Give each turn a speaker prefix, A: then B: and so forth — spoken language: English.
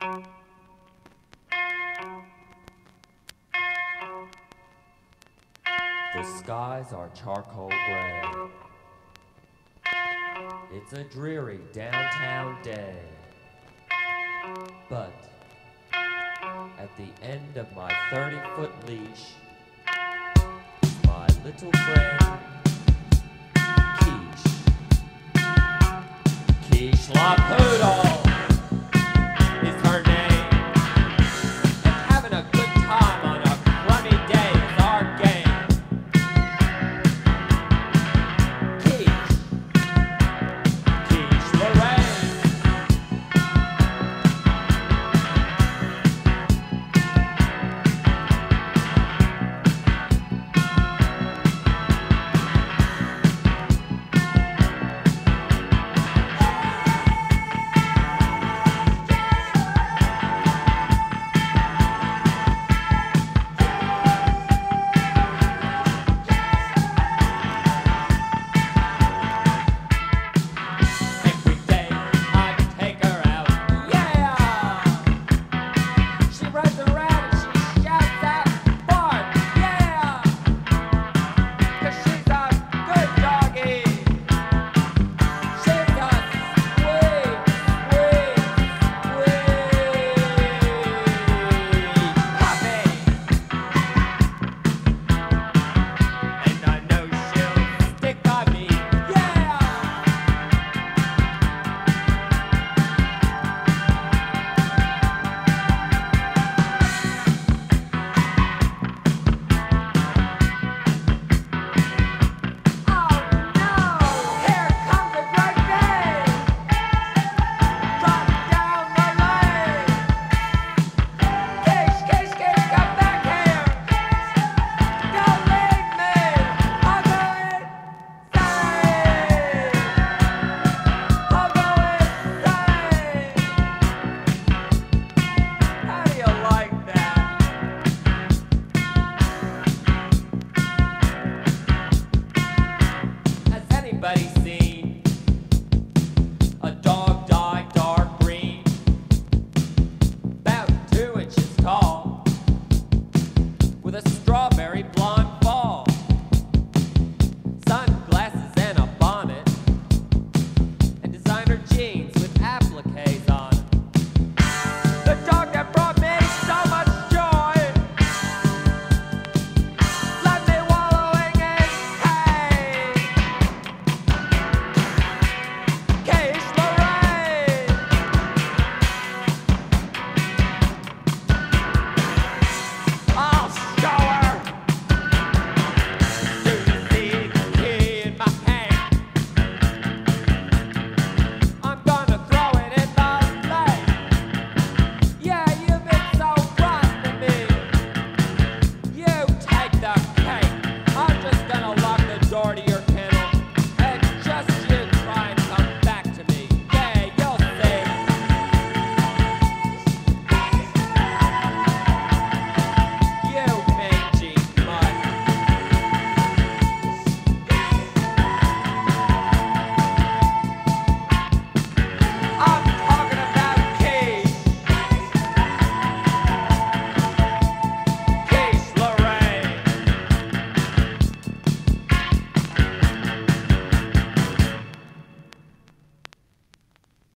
A: The skies are charcoal gray. It's a dreary downtown day. But at the end of my 30 foot leash, my little friend, Quiche. La Poodle.